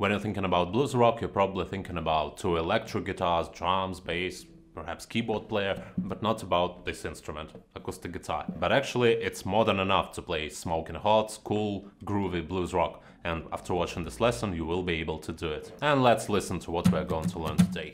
When you're thinking about blues rock, you're probably thinking about two electric guitars, drums, bass, perhaps keyboard player, but not about this instrument, acoustic guitar. But actually, it's more than enough to play smoking hot, cool, groovy blues rock, and after watching this lesson, you will be able to do it. And let's listen to what we're going to learn today.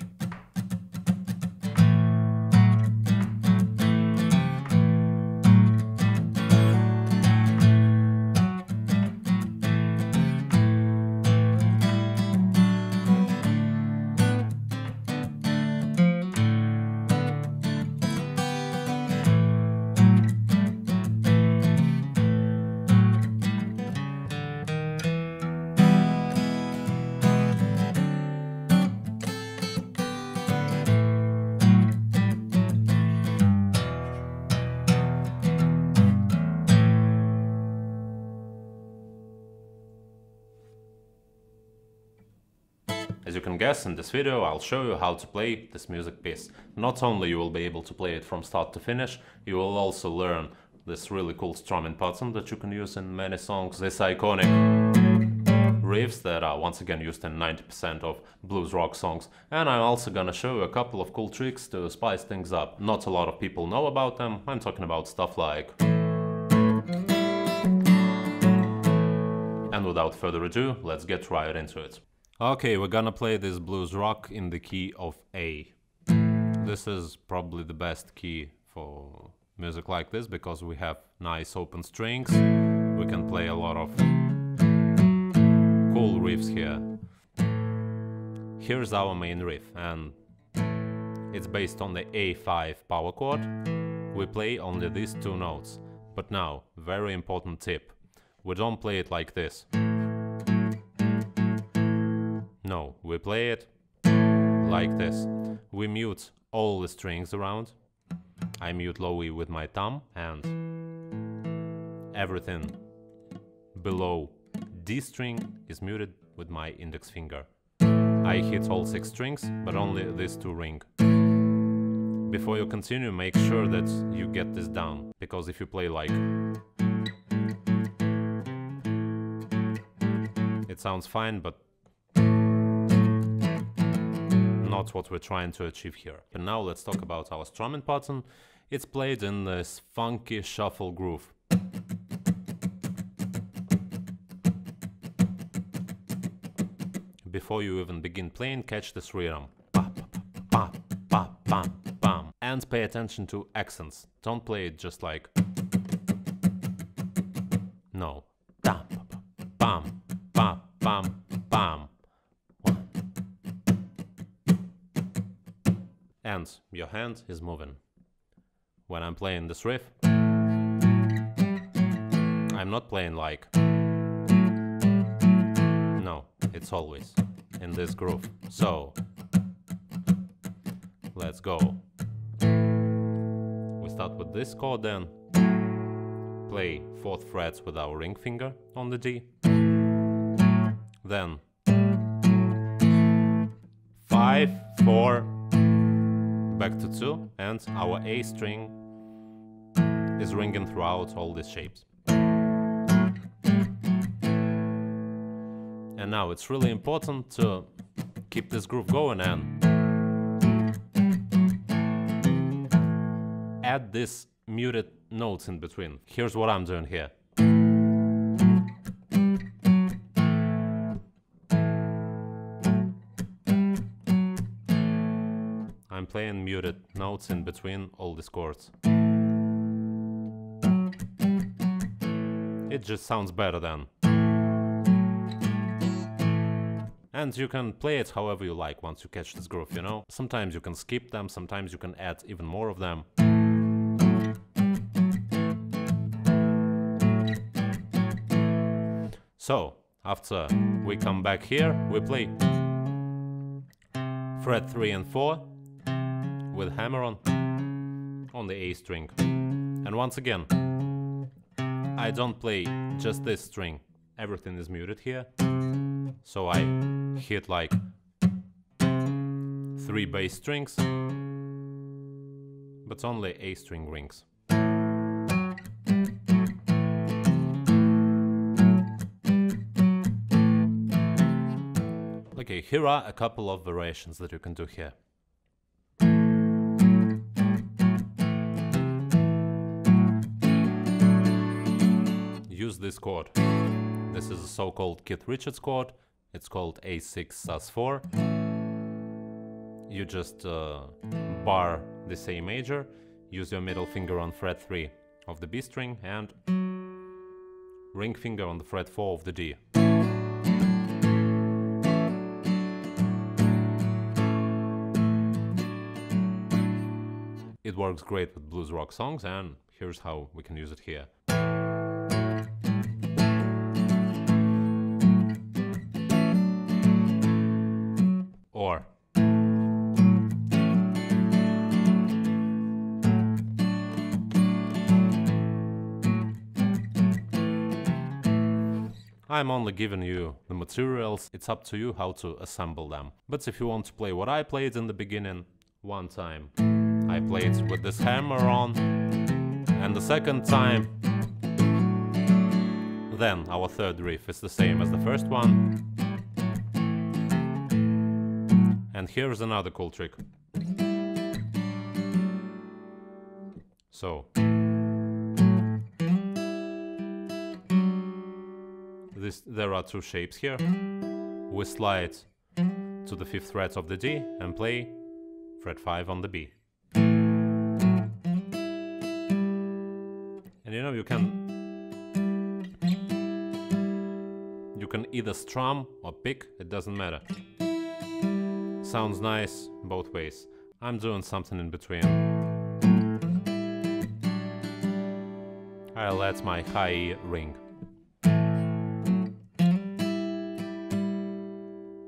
You can guess, in this video I'll show you how to play this music piece. Not only you will be able to play it from start to finish, you will also learn this really cool strumming pattern that you can use in many songs, this iconic riffs that are once again used in 90% of blues rock songs. And I'm also gonna show you a couple of cool tricks to spice things up. Not a lot of people know about them, I'm talking about stuff like... And without further ado, let's get right into it. Okay, we're gonna play this blues rock in the key of A. This is probably the best key for music like this because we have nice open strings. We can play a lot of cool riffs here. Here's our main riff and it's based on the A5 power chord. We play only these two notes. But now, very important tip. We don't play it like this. No, we play it like this. We mute all the strings around. I mute low E with my thumb and everything below D string is muted with my index finger. I hit all six strings, but only these two ring. Before you continue, make sure that you get this down, because if you play like... It sounds fine, but not what we're trying to achieve here. And now let's talk about our strumming pattern. It's played in this funky shuffle groove. Before you even begin playing, catch this rhythm. And pay attention to accents. Don't play it just like... No. Your hand is moving. When I'm playing this riff, I'm not playing like... No, it's always in this groove. So, let's go. We start with this chord then, play 4th frets with our ring finger on the D, then 5, 4, back to 2, and our A string is ringing throughout all these shapes. And now it's really important to keep this groove going and add these muted notes in between. Here's what I'm doing here. I'm playing muted notes in between all these chords. It just sounds better then. And you can play it however you like once you catch this groove, you know? Sometimes you can skip them, sometimes you can add even more of them. So, after we come back here, we play fret 3 and 4 with hammer on on the A string. And once again, I don't play just this string. Everything is muted here. So I hit like three bass strings, but only A string rings. Okay, here are a couple of variations that you can do here. This chord. This is a so-called Keith Richards chord. It's called A6 sus4. You just uh, bar the A major, use your middle finger on fret 3 of the B string and ring finger on the fret 4 of the D. It works great with blues rock songs and here's how we can use it here. I'm only giving you the materials, it's up to you how to assemble them. But if you want to play what I played in the beginning, one time I played with this hammer on, and the second time, then our third riff is the same as the first one. And here's another cool trick. So, this, there are two shapes here. We slide to the fifth fret of the D and play fret 5 on the B. And you know you can you can either strum or pick, it doesn't matter. Sounds nice both ways. I'm doing something in between. I let my high ring.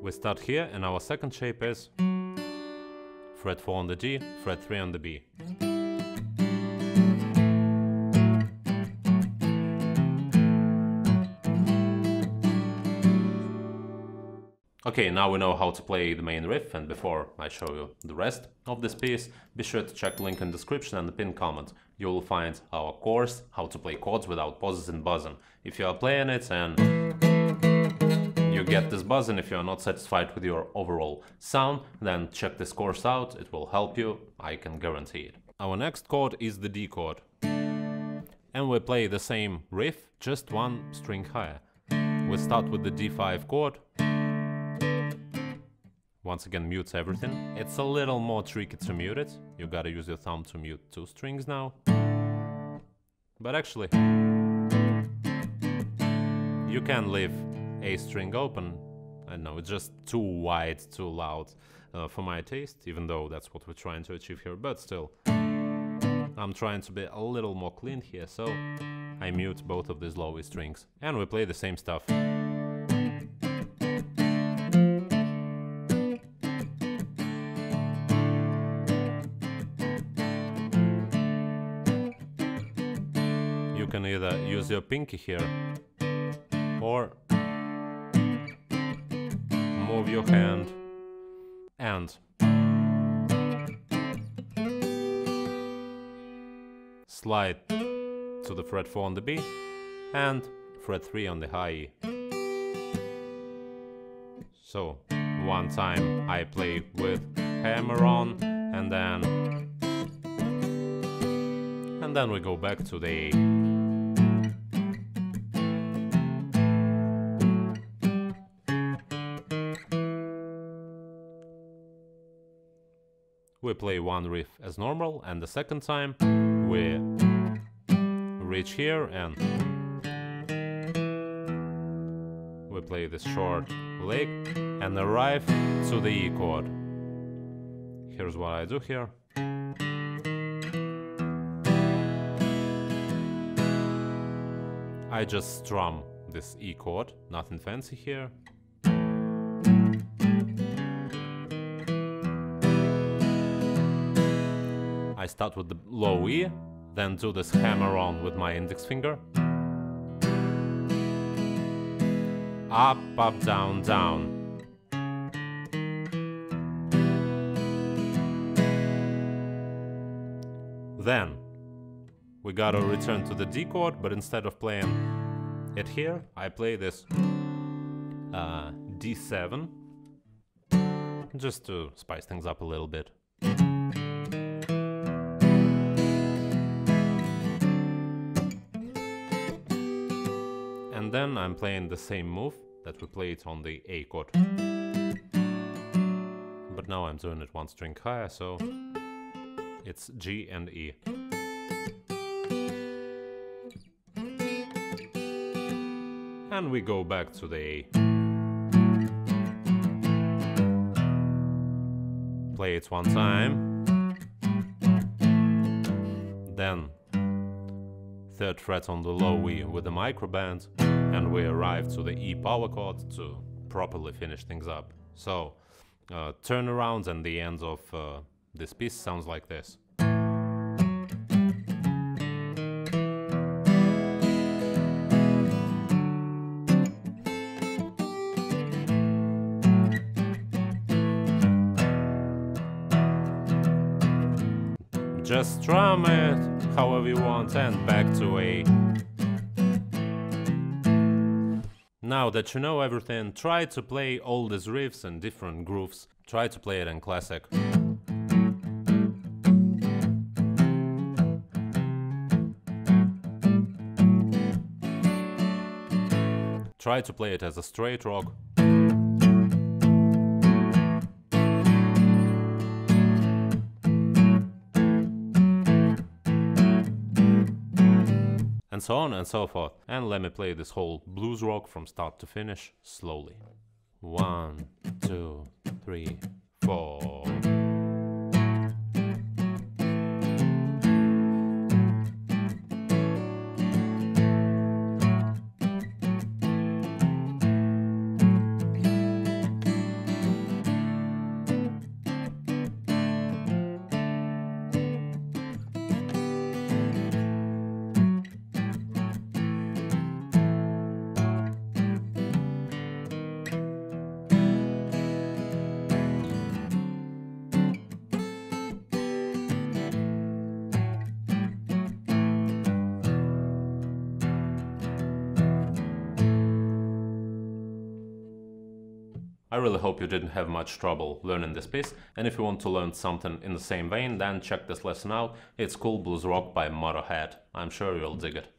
We start here and our second shape is fret 4 on the G, fret 3 on the B. Okay, now we know how to play the main riff and before I show you the rest of this piece, be sure to check the link in the description and the pinned comment. You will find our course, how to play chords without pauses and buzzing. If you are playing it and you get this buzz and if you are not satisfied with your overall sound, then check this course out, it will help you, I can guarantee it. Our next chord is the D chord. And we play the same riff, just one string higher. We start with the D5 chord, once again mutes everything. It's a little more tricky to mute it. You gotta use your thumb to mute two strings now. But actually, you can leave a string open. I know it's just too wide, too loud uh, for my taste, even though that's what we're trying to achieve here, but still. I'm trying to be a little more clean here, so I mute both of these lowy strings. And we play the same stuff. You can either use your pinky here or move your hand and slide to the fret 4 on the B and fret 3 on the high E. So, one time I play with hammer on and then and then we go back to the A. We play one riff as normal and the second time we reach here and we play this short lick and arrive to the E chord. Here's what I do here. I just strum this E chord, nothing fancy here. Start with the low E, then do this hammer on with my index finger. Up, up, down, down. Then we gotta return to the D chord, but instead of playing it here, I play this uh, D7 just to spice things up a little bit. And then I'm playing the same move that we played on the A chord. But now I'm doing it one string higher, so it's G and E. And we go back to the A. Play it one time. Then third fret on the low E with the micro bend, and we arrive to the E power chord to properly finish things up. So, uh, turnarounds and the ends of uh, this piece sounds like this. Just strum it however you want and back to A. Now that you know everything, try to play all these riffs and different grooves. Try to play it in classic. Try to play it as a straight rock. So on and so forth. And let me play this whole blues rock from start to finish slowly. One, two, three, four. Really hope you didn't have much trouble learning this piece, and if you want to learn something in the same vein, then check this lesson out. It's Cool Blues Rock by Motorhead. I'm sure you'll dig it.